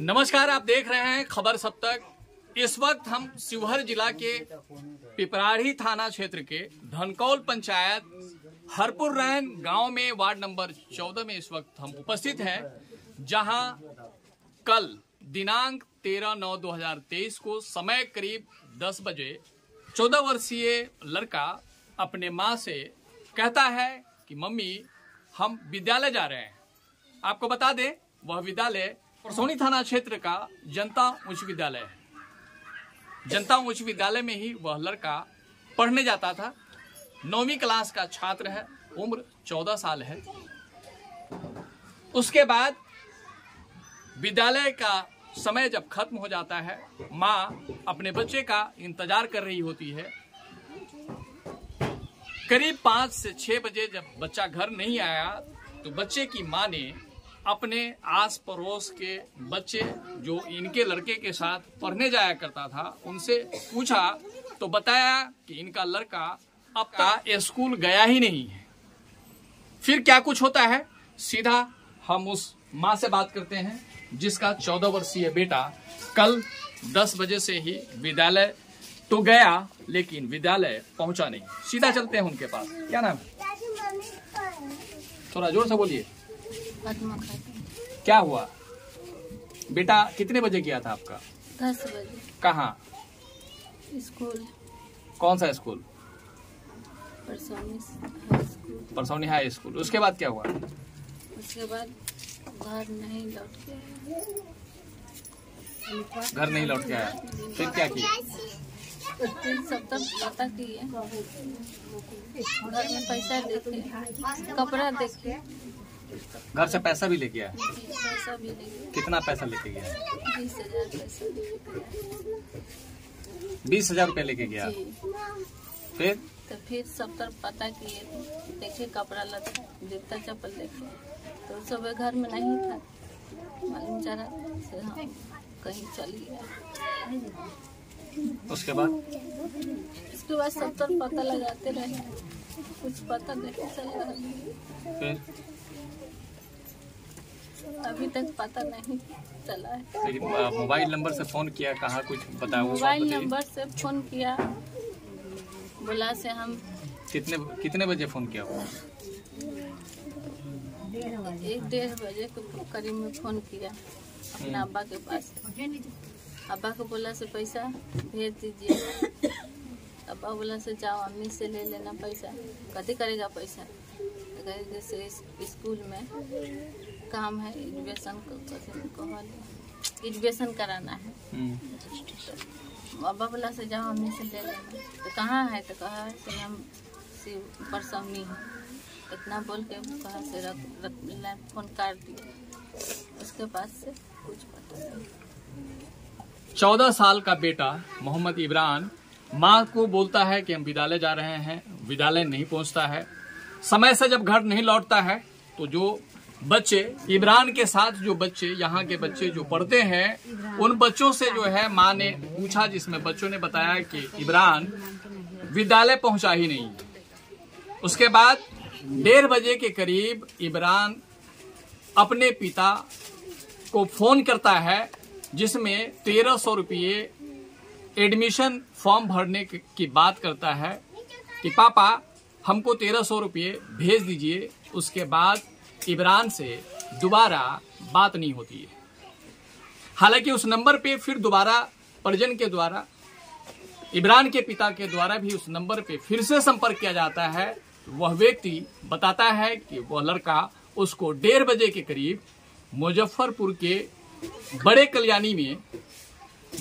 नमस्कार, आप देख रहे हैं खबर सब तक इस वक्त हम शिवहर जिला के पिपराढ़ी थाना क्षेत्र के धनकौल पंचायत हरपुर रैन गाँव में वार्ड नंबर 14 में इस वक्त हम उपस्थित हैं, जहाँ कल दिनांक 13 नौ 2023 को समय करीब 10 बजे 14 वर्षीय लड़का अपने माँ से कहता है कि, मम्मी, हम विद्यालय जा रहे हैं। आपको बता दें, वह विद्यालय परसौनी थाना क्षेत्र का जनता उच्च विद्यालय है। जनता उच्च विद्यालय में ही वह लड़का पढ़ने जाता था। नौवीं क्लास का छात्र है, उम्र चौदह साल है। उसके बाद विद्यालय का समय जब खत्म हो जाता है, माँ अपने बच्चे का इंतज़ार कर रही होती है। करीब पाँच से छह बजे जब बच्चा घर नहीं आया तो बच्चे की माँ ने अपने आस पड़ोस के बच्चे जो इनके लड़के के साथ पढ़ने जाया करता था उनसे पूछा तो बताया कि इनका लड़का अब तक स्कूल गया ही नहीं है। फिर क्या कुछ होता है? सीधा हम उस माँ से बात करते हैं जिसका चौदह वर्षीय बेटा कल दस बजे से ही विद्यालय तो गया लेकिन विद्यालय पहुँचा नहीं। सीधा चलते हैं उनके पास। क्या नाम? थोड़ा ज़ोर से बोलिए। क्या हुआ? बेटा कितने बजे गया था आपका? दस बजे। कहाँ? स्कूल। कौन सा school? Parsauni high school. Parsauni high school. उसके बाद क्या हुआ? उसके बाद घर नहीं लौट के घर नहीं लौट के आया। फिर क्या किया? सब तक पता किए घर में पैसा देखे कपड़ा देखे। घर से पैसा भी लेके आया? पैसा भी लेके कितना पैसा लेके गया? बीस हज़ार पैसा लेके रुपया लेके गया। फिर? तो फिर सब तरफ़ पता किए। देखे कपड़ा लता जूता चप्पल देखे। तो सब घर में नहीं था। मालूम चला से हम कहीं चली गए उसके बाद? इसके बाद सब तरफ़ पता लगाते रहे। कुछ पता नहीं चल रहा। फिर? अभी तक पता नहीं चला है। मोबाइल नंबर से फ़ोन किया कहाँ कुछ बताओ मोबाइल नंबर से फ़ोन किया। बोला से हम कितने कितने बजे फ़ोन किया वो एक डेढ़ बजे करीब में फ़ोन किया अपने अब्बा के पास। अब्बा को बोला से पैसा भेज दीजिए। अब्बा बोला से जाओ अम्मी से ले लेना पैसा। कथी करेगा पैसा? कहे जैसे स्कूल में। काम है एडमिशन एडमिशन कराना है। हम्म, तो बोला से जाओ अम्मी से ले लेना तो कहाँ है तो कहा से हम शिव परसौनी है। इतना बोल के कहा से रख रख फ़ोन काट दिया। उसके पास से कुछ पता नहीं। चौदह साल का बेटा मोहम्मद इमरान माँ को बोलता है कि हम विद्यालय जा रहे हैं विद्यालय नहीं पहुँचता है। समय से जब घर नहीं लौटता है तो जो बच्चे, इमरान के साथ जो बच्चे, यहाँ के बच्चे जो पढ़ते हैं, उन बच्चों से जो है माँ ने पूछा, जिसमें बच्चों ने बताया कि इमरान विद्यालय पहुँचा ही नहीं। उसके बाद डेढ़ बजे के करीब इमरान अपने पिता को फ़ोन करता है, जिसमें तेरह सौ रुपये एडमिशन फॉर्म भरने की- बात करता है कि, पापा, हमको तेरह सौ रुपये भेज दीजिए। उसके बाद इमरान से दोबारा बात नहीं होती है। हालाँकि उस नंबर पे फिर दोबारा परिजन के द्वारा, इमरान के पिता के द्वारा भी उस नंबर पे फिर से संपर्क किया जाता है। वह व्यक्ति बताता है कि वह लड़का उसको डेढ़ बजे के करीब मुजफ्फरपुर के बड़े कल्याणी में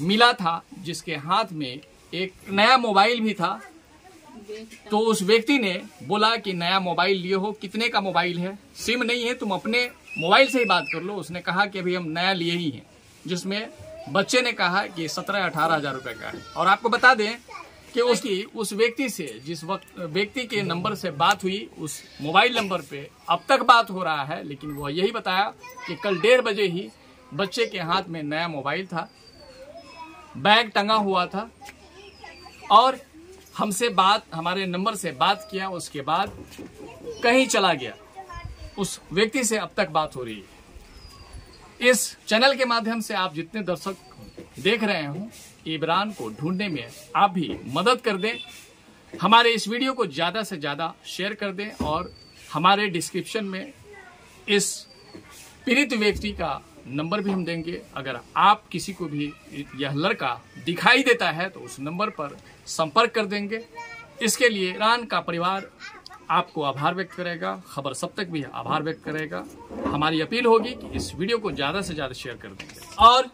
मिला था, जिसके हाथ में एक नया मोबाइल भी था। तो उस व्यक्ति ने बोला कि नया मोबाइल लिए हो। कितने का मोबाइल है? सिम नहीं है, तुम अपने मोबाइल से ही बात कर लो। उसने कहा कि अभी हम नया लिए ही हैं, जिसमें बच्चे ने कहा कि सत्रह अठारह हज़ार रुपए का है। और आपको बता दें कि उसकी, उस व्यक्ति से, जिस वक्त, व्यक्ति के नंबर से बात हुई, उस मोबाइल नंबर पे अब तक बात हो रहा है, लेकिन वह यही बताया कि कल डेढ़ बजे ही बच्चे के हाथ में नया मोबाइल था। बैग टंगा हुआ था और हमसे बात, हमारे नंबर से बात किया, उसके बाद कहीं चला गया। उस व्यक्ति से अब तक बात हो रही है। इस चैनल के माध्यम से आप जितने दर्शक देख रहे हो, इमरान को ढूँढने में आप भी मदद कर दें। हमारे इस वीडियो को ज़्यादा से ज़्यादा शेयर कर दें और हमारे डिस्क्रिप्शन में इस पीड़ित व्यक्ति का नंबर भी हम देंगे। अगर आप किसी को भी यह लड़का दिखाई देता है तो उस नंबर पर संपर्क कर देंगे। इसके लिए ईरान का परिवार आपको आभार व्यक्त करेगा। खबर सब तक भी आभार व्यक्त करेगा। हमारी अपील होगी कि इस वीडियो को ज़्यादा से ज़्यादा शेयर कर देंगे और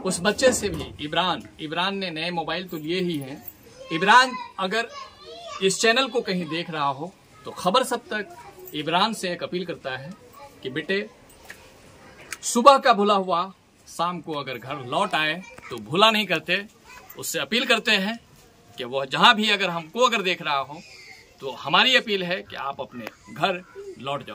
उस बच्चे से भी, इमरान इमरान ने नए मोबाइल तो लिए ही है। इमरान, अगर इस चैनल को कहीं देख रहा हो तो खबर सब तक इमरान से एक अपील करता है कि बेटे सुबह का भुला हुआ, शाम को अगर घर लौट आए तो भुला नहीं करते। उससे अपील करते हैं कि वह जहाँ भी अगर हमको अगर देख रहा हो तो हमारी अपील है कि आप अपने घर लौट जाओ।